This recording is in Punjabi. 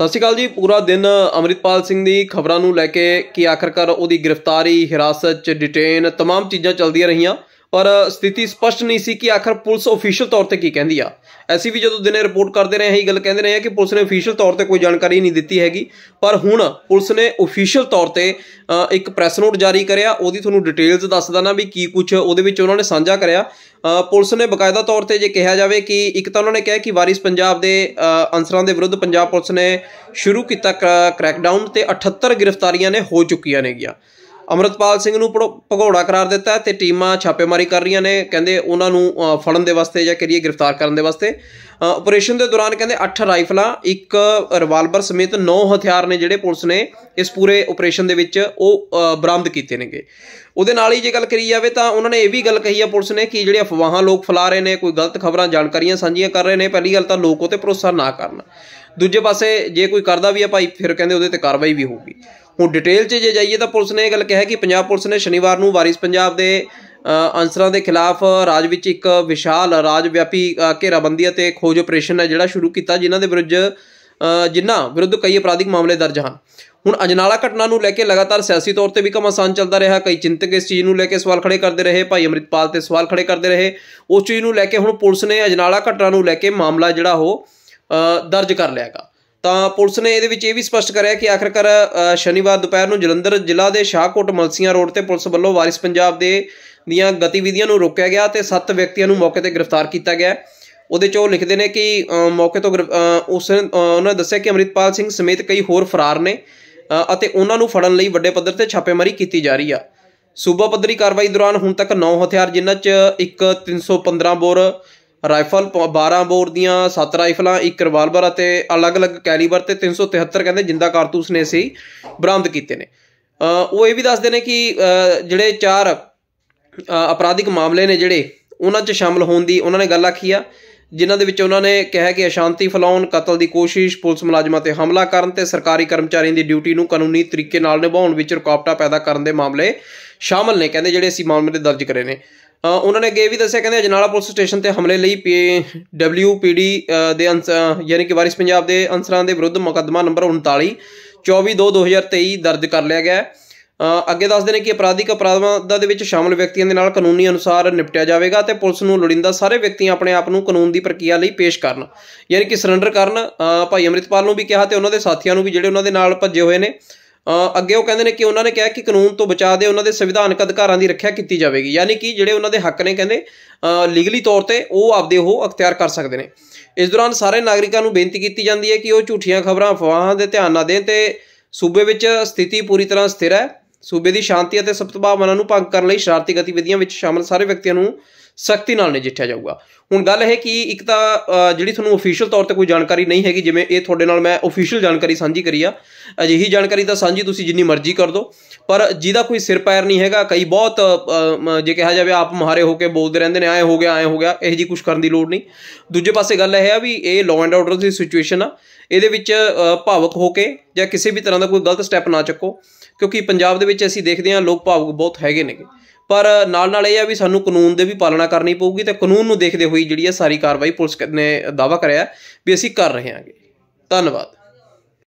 ਸਤਿ ਸ਼੍ਰੀ ਅਕਾਲ ਜੀ ਪੂਰਾ ਦਿਨ ਅਮਰਿਤਪਾਲ ਸਿੰਘ ਦੀ ਖਬਰਾਂ ਨੂੰ ਲੈ ਕੇ ਕਿ ਆਖਰਕਾਰ ਉਹਦੀ ਗ੍ਰਿਫਤਾਰੀ ਹਿਰਾਸਤ 'ਚ ਡਿਟੇਨ तमाम ਚੀਜ਼ਾਂ ਚੱਲਦੀਆਂ ਰਹੀਆਂ ਪਰ ਸਥਿਤੀ ਸਪਸ਼ਟ ਨਹੀਂ ਸੀ ਕਿ ਆਖਰ ਪੁਲਿਸ ਅਫੀਸ਼ੀਅਲ ਤੌਰ ਤੇ ਕੀ ਕਹਿੰਦੀ ਆ। ਐਸੀ ਵੀ ਜਦੋਂ ਦਿਨੇ ਰਿਪੋਰਟ ਕਰਦੇ ਰਹੇ ਇਹੀ ਗੱਲ ਕਹਿੰਦੇ ਰਹੇ ਆ ਕਿ ਪੁਲਿਸ ਨੇ ਅਫੀਸ਼ੀਅਲ ਤੌਰ ਤੇ ਕੋਈ ਜਾਣਕਾਰੀ ਨਹੀਂ ਦਿੱਤੀ ਹੈਗੀ। ਪਰ ਹੁਣ ਪੁਲਿਸ ਨੇ ਅਫੀਸ਼ੀਅਲ ਤੌਰ ਤੇ ਇੱਕ ਪ੍ਰੈਸ ਨੋਟ ਜਾਰੀ ਕਰਿਆ। ਉਹਦੀ ਤੁਹਾਨੂੰ ਡਿਟੇਲਸ ਦੱਸਦਾ ਨਾ ਵੀ ਕੀ ਕੁਝ ਉਹਦੇ ਵਿੱਚ ਉਹਨਾਂ ਨੇ ਸਾਂਝਾ ਕਰਿਆ। ਪੁਲਿਸ ਨੇ ਬਕਾਇਦਾ ਤੌਰ ਤੇ ਜੇ ਕਿਹਾ ਜਾਵੇ ਕਿ ਇੱਕ ਤਾਂ ਉਹਨਾਂ ਨੇ ਕਿਹਾ ਕਿ ਵਾਰਿਸ ਪੰਜਾਬ ਦੇ ਅਨਸਰਾਂ ਦੇ ਵਿਰੁੱਧ ਪੰਜਾਬ ਪੁਲਿਸ ਨੇ ਸ਼ੁਰੂ ਕੀਤਾ ਕ੍ਰੈਕਡਾਊਨ ਤੇ 78 ਗ੍ਰਿਫਤਾਰੀਆਂ ਨੇ ਹੋ ਚੁੱਕੀਆਂ ਨੇਗੀਆਂ। ਅਮਰਤਪਾਲ ਸਿੰਘ ਨੂੰ ਭੜੋ- ਭਗੌੜਾ ਕਰਾਰ ਦਿੱਤਾ ਤੇ ਟੀਮਾਂ ਛਾਪੇਮਾਰੀ ਕਰ ਰਹੀਆਂ ਨੇ। ਕਹਿੰਦੇ ਉਹਨਾਂ ਨੂੰ ਫੜਨ ਦੇ ਵਾਸਤੇ ਜਾਂ ਕਰੀਏ ਗ੍ਰਿਫਤਾਰ ਕਰਨ ਦੇ ਵਾਸਤੇ। ਅ, ਆਪਰੇਸ਼ਨ ਦੇ ਦੌਰਾਨ ਕਹਿੰਦੇ 8 ਰਾਈਫਲਾਂ ਇੱਕ ਰਿਵਾਲਵਰ ਸਮੇਤ 9 ਹਥਿਆਰ ਨੇ ਜਿਹੜੇ ਪੁਲਿਸ ਨੇ ਇਸ ਪੂਰੇ ਆਪਰੇਸ਼ਨ ਦੇ ਵਿੱਚ ਉਹ ਬਰਾਮਦ ਕੀਤੇ ਨੇਗੇ। ਉਹਦੇ ਨਾਲ ਹੀ ਜੇ ਗੱਲ ਕਰੀ ਜਾਵੇ ਤਾਂ ਉਹਨਾਂ ਨੇ ਇਹ ਵੀ ਗੱਲ ਕਹੀ ਆ ਪੁਲਿਸ ਨੇ ਕਿ ਜਿਹੜੇ ਅਫਵਾਹਾਂ ਲੋਕ ਫੈਲਾ ਰਹੇ ਨੇ ਕੋਈ ਗਲਤ ਖਬਰਾਂ ਜਾਣਕਾਰੀਆਂ ਸਾਂਝੀਆਂ ਕਰ ਰਹੇ ਨੇ ਪਹਿਲੀ ਗੱਲ ਤਾਂ ਲੋਕ ਉਹ ਤੇ ਭਰੋਸਾ ਨਾ ਕਰਨ। ਦੂਜੇ ਪਾਸੇ ਜੇ ਕੋਈ ਕਰਦਾ ਵੀ ਆ ਭਾਈ ਫਿਰ ਕਹਿੰਦੇ ਉਹਦੇ ਤੇ ਕਾਰਵਾਈ ਵੀ ਹੋਊਗੀ। ਹੁਣ ਡਿਟੇਲ 'ਚ ਜੇ ਜਾਈਏ ਤਾਂ ਪੁਲਿਸ ਨੇ ਇਹ ਗੱਲ ਕਿਹਾ ਕਿ ਪੰਜਾਬ ਪੁਲਿਸ ਨੇ ਸ਼ਨੀਵਾਰ ਨੂੰ ਵਾਰਿਸ ਪੰਜਾਬ ਦੇ ਅਨਸਰਾਂ ਦੇ ਖਿਲਾਫ ਰਾਜ ਵਿੱਚ ਇੱਕ ਵਿਸ਼ਾਲ ਰਾਜ ਵਿਆਪੀ ਘੇਰਾਬੰਦੀ ਅਤੇ ਖੋਜ ਆਪਰੇਸ਼ਨ ਹੈ ਜਿਹੜਾ ਸ਼ੁਰੂ ਕੀਤਾ, ਜਿਨ੍ਹਾਂ ਦੇ ਵਿਰੁੱਧ ਜਿਨ੍ਹਾਂ ਵਿਰੁੱਧ ਕਈ ਅਪਰਾਧਿਕ ਮਾਮਲੇ ਦਰਜ ਹਨ। ਹੁਣ ਅਜਨਾਲਾ ਘਟਨਾ ਨੂੰ ਲੈ ਕੇ ਲਗਾਤਾਰ ਸਿਆਸੀ ਤੌਰ ਤੇ ਵੀ ਘਮਾਸਾਨ ਚੱਲਦਾ ਰਿਹਾ, ਕਈ ਚਿੰਤਕ ਇਸ ਚੀਜ਼ ਨੂੰ ਲੈ ਕੇ ਸਵਾਲ ਖੜੇ ਕਰਦੇ ਰਹੇ, ਭਾਈ ਅਮਰਿਤਪਾਲ ਤੇ ਸਵਾਲ ਖੜੇ ਕਰਦੇ ਰਹੇ। ਉਸ ਚੀਜ਼ ਨੂੰ ਲੈ ਕੇ ਹੁਣ ਪੁਲਿਸ ਨੇ ਅਜਨਾਲਾ ਘਟਨਾ ਨੂੰ ਲੈ ਕੇ ਮਾਮਲਾ ਜਿਹੜਾ ਉਹ ਦਰਜ ਕਰ ਲਿਆਗਾ ਤਾਂ ਪੁਲਿਸ ਨੇ ਇਹਦੇ ਵਿੱਚ ਇਹ ਵੀ ਸਪਸ਼ਟ ਕਰਿਆ ਕਿ ਆਖਰਕਾਰ ਸ਼ਨੀਵਾਰ ਦੁਪਹਿਰ ਨੂੰ ਜਲੰਧਰ ਜ਼ਿਲ੍ਹਾ ਦੇ ਸ਼ਾਹਕੋਟ ਮਲਸੀਆਂ ਰੋਡ ਤੇ ਪੁਲਿਸ ਵੱਲੋਂ ਵਾਰਿਸ ਪੰਜਾਬ ਦੇ ਦੀਆਂ ਗਤੀਵਿਧੀਆਂ ਨੂੰ ਰੋਕਿਆ ਗਿਆ ਤੇ 7 ਵਿਅਕਤੀਆਂ ਨੂੰ ਮੌਕੇ ਤੇ ਗ੍ਰਿਫਤਾਰ ਕੀਤਾ ਗਿਆ। ਉਹਦੇ 'ਚ ਉਹ ਲਿਖਦੇ ਨੇ ਕਿ ਮੌਕੇ ਤੋਂ ਗ੍ਰਿਫ- ਉਸ ਉਹਨਾਂ ਦੱਸਿਆ ਕਿ ਅਮਰਿਤਪਾਲ ਸਿੰਘ ਸਮੇਤ ਕਈ ਹੋਰ ਫਰਾਰ ਨੇ ਅਤੇ ਉਹਨਾਂ ਨੂੰ ਫੜਨ ਲਈ ਵੱਡੇ ਪੱਧਰ ਤੇ ਛਾਪੇਮਾਰੀ ਕੀਤੀ ਜਾ ਰਹੀ ਆ। ਸੂਬਾ ਪੱਧਰੀ ਕਾਰਵਾਈ ਦੌਰਾਨ ਹੁਣ ਤੱਕ 9 ਹਥਿਆਰ ਜਿਨ੍ਹਾਂ 'ਚ ਇੱਕ 315 ਬੋਰ ਰਾਈਫਲ ਪ- 12 ਬੋਰ ਦੀਆਂ 7 ਰਾਈਫਲਾਂ, ਇੱਕ ਰਿਵਾਲਵਰ ਅਤੇ ਅਲੱਗ-ਅਲੱਗ ਕੈਲੀਬਰ ਤੇ 373 ਕਹਿੰਦੇ ਜਿੰਦਾ ਕਾਰਤੂਸ ਨੇ ਅਸੀਂ ਬਰਾਮਦ ਕੀਤੇ ਨੇ। ਉਹ ਇਹ ਵੀ ਦੱਸਦੇ ਨੇ ਕਿ ਜਿਹੜੇ ਚਾਰ ਅਪਰਾਧਿਕ ਮਾਮਲੇ ਨੇ ਜਿਹੜੇ, ਉਹਨਾਂ 'ਚ ਸ਼ਾਮਲ ਹੋਣ ਦੀ ਉਹਨਾਂ ਨੇ ਗੱਲ ਆਖੀ ਆ, ਜਿਨ੍ਹਾਂ ਦੇ ਵਿੱਚ ਉਹਨਾਂ ਨੇ ਕਿਹਾ ਕਿ ਅਸ਼ਾਂਤੀ ਫੈਲਾਉਣ, ਕਤਲ ਦੀ ਕੋਸ਼ਿਸ਼, ਪੁਲਿਸ ਮੁਲਾਜ਼ਮਾਂ ਤੇ ਹਮਲਾ ਕਰਨ ਤੇ ਸਰਕਾਰੀ ਕਰਮਚਾਰੀਆਂ ਦੀ ਡਿਊਟੀ ਨੂੰ ਕਾਨੂੰਨੀ ਤਰੀਕੇ ਨਾਲ ਨਿਭਾਉਣ ਵਿੱਚ ਰੁਕਾਵਟਾਂ ਪੈਦਾ ਕਰਨ ਦੇ ਮਾਮਲੇ ਸ਼ਾਮਲ ਨੇ, ਕਹਿੰਦੇ ਜਿਹੜੇ ਅਸੀਂ ਮਾਮਲੇ ਦਰਜ ਕਰੇ ਨੇ। ਉਹਨਾਂ ਨੇ ਅੱਗੇ ਇਹ ਵੀ ਦੱਸਿਆ, ਕਹਿੰਦੇ ਅਜਨਾਲਾ ਪੁਲਿਸ ਸਟੇਸ਼ਨ ਤੇ ਹਮਲੇ ਲਈ ਡਬਲਯੂਪੀਡੀ ਦੇ ਅੰਸ ਯਾਨੀ ਕਿ ਵਾਰਿਸ ਪੰਜਾਬ ਦੇ ਅਨਸਰਾਂ ਦੇ ਵਿਰੁੱਧ ਮੁਕੱਦਮਾ ਨੰਬਰ 39 24/2/2023 ਦਰਜ ਕਰ ਲਿਆ ਗਿਆ ਹੈ। ਅੱਗੇ ਦੱਸਦੇ ਨੇ ਕਿ ਅਪਰਾਧਿਕ ਅਪਰਾਧਾਂ ਦੇ ਵਿੱਚ ਸ਼ਾਮਲ ਵਿਅਕਤੀਆਂ ਦੇ ਨਾਲ ਕਾਨੂੰਨੀ ਅਨੁਸਾਰ ਨਿਪਟਿਆ ਜਾਵੇਗਾ ਤੇ ਪੁਲਿਸ ਨੂੰ ਲੋੜੀਂਦਾ ਸਾਰੇ ਵਿਅਕਤੀ ਆਪਣੇ ਆਪ ਨੂੰ ਕਾਨੂੰਨ ਦੀ ਪ੍ਰਕਿਰਿਆ ਲਈ ਪੇਸ਼ ਕਰਨ, ਯਾਨੀ ਕਿ ਸਰੈਂਡਰ ਕਰਨ। ਭਾਈ ਅਮਰਿਤਪਾਲ ਨੂੰ ਵੀ ਕਿਹਾ ਤੇ ਉਹਨਾਂ ਦੇ ਸਾਥੀਆਂ ਨੂੰ ਵੀ ਜਿਹੜੇ ਉਹਨਾਂ ਦੇ ਨਾਲ ਭੱਜੇ ਹੋਏ ਨੇ। ਅੱਗੇ ਉਹ ਕਹਿੰਦੇ ਨੇ ਕਿ ਉਹਨਾਂ ਨੇ ਕਿਹਾ ਕਿ ਕਾਨੂੰਨ ਤੋਂ ਬਚਾਅ ਦੇ, ਉਹਨਾਂ ਦੇ ਸੰਵਿਧਾਨਕ ਅਧਿਕਾਰਾਂ ਦੀ ਰੱਖਿਆ ਕੀਤੀ ਜਾਵੇਗੀ। ਯਾਨੀ ਕਿ ਜਿਹੜੇ ਉਹਨਾਂ ਦੇ ਹੱਕ ਨੇ ਕਹਿੰਦੇ ਲੀਗਲੀ ਤੌਰ ਤੇ ਉਹ ਆਪਦੇ ਉਹ ਅਖਤਿਆਰ ਕਰ ਸਕਦੇ ਨੇ। ਇਸ ਦੌਰਾਨ ਸਾਰੇ ਨਾਗਰਿਕਾਂ ਨੂੰ ਬੇਨਤੀ ਕੀਤੀ ਜਾਂਦੀ ਹੈ ਕਿ ਉਹ ਝੂਠੀਆਂ ਖਬਰਾਂ, ਅਫਵਾਹਾਂ ਦੇ ਧਿਆਨ ਨਾ ਦੇਣ ਤੇ ਸੂਬੇ ਵਿੱਚ ਸਥਿਤੀ ਪੂਰੀ ਤਰ੍ਹਾਂ ਸਥਿਰ ਹੈ। ਸੂਬੇ ਦੀ ਸ਼ਾਂਤੀ ਅਤੇ ਸਪਤਭਾਵਨਾ ਨੂੰ ਭੰਗ ਕਰਨ ਲਈ ਸ਼ਰਾਰਤੀ ਗਤੀਵਿਧੀਆਂ ਵਿੱਚ ਸ਼ਾਮਲ ਸਾਰੇ ਵਿਅਕਤੀਆਂ ਨੂੰ ਸਖਤੀ ਨਾਲ ਨਜਿੱਠਿਆ ਜਾਊਗਾ। ਹੁਣ ਗੱਲ ਇਹ ਕਿ ਇੱਕ ਤਾਂ ਜਿਹੜੀ ਤੁਹਾਨੂੰ ਅਫੀਸ਼ੀਅਲ ਤੌਰ ਤੇ ਕੋਈ ਜਾਣਕਾਰੀ ਨਹੀਂ ਹੈਗੀ, ਜਿਵੇਂ ਇਹ ਤੁਹਾਡੇ ਨਾਲ ਮੈਂ ਅਫੀਸ਼ੀਅਲ ਜਾਣਕਾਰੀ ਸਾਂਝੀ ਕਰੀ ਆ। ਅਜਿਹੀ ਜਾਣਕਾਰੀ ਤਾਂ ਸਾਂਝੀ ਤੁਸੀਂ ਜਿੰਨੀ ਮਰਜ਼ੀ ਕਰ ਦਿਓ, ਪਰ ਜਿਹਦਾ ਕੋਈ ਸਿਰ ਪੈਰ ਨਹੀਂ ਹੈਗਾ, ਕਈ ਬਹੁਤ ਜੇ ਕਿਹਾ ਜਾਵੇ ਆਪ ਮੁਹਾਰੇ ਹੋ ਕੇ ਬੋਲਦੇ ਰਹਿੰਦੇ ਨੇ ਐ ਹੋ ਗਿਆ ਐ ਹੋ ਗਿਆ, ਇਹ ਜੀ ਕੁਝ ਕਰਨ ਦੀ ਲੋੜ ਨਹੀਂ। ਦੂਜੇ ਪਾਸੇ ਗੱਲ ਇਹ ਆ ਵੀ ਇਹ ਲਾਅ ਐਂਡ ਆਰਡਰ ਦੀ ਸਿਚੁਏਸ਼ਨ ਆ। ਇਹਦੇ ਵਿੱਚ ਭਾਵਕ ਹੋ ਕੇ ਜਾਂ ਕਿਸੇ ਵੀ ਤਰ੍ਹਾਂ ਦਾ ਕੋਈ ਗਲਤ ਸਟੈਪ ਨਾ ਚੱਕੋ, ਕਿਉਂਕਿ ਪੰਜਾਬ ਦੇ ਵਿੱਚ ਅਸੀਂ ਦੇਖਦੇ ਹਾਂ ਲੋਕ ਭਾਵੁਕ ਬਹੁਤ ਹੈਗੇ ਨੇਗੇ। ਪਰ ਨਾਲ ਨਾਲ ਇਹ ਆ ਵੀ ਸਾਨੂੰ ਕਾਨੂੰਨ ਦੇ ਵੀ ਪਾਲਣਾ ਕਰਨੀ ਪਊਗੀ ਤੇ ਕਾਨੂੰਨ ਨੂੰ ਦੇਖਦੇ ਹੋਈ ਜਿਹੜੀ ਇਹ ਸਾਰੀ ਕਾਰਵਾਈ ਪੁਲਿਸ ਨੇ ਦਾਵਾ ਕਰਿਆ ਵੀ ਅਸੀਂ ਕਰ ਰਹੇ ਹਾਂਗੇ। ਧੰਨਵਾਦ।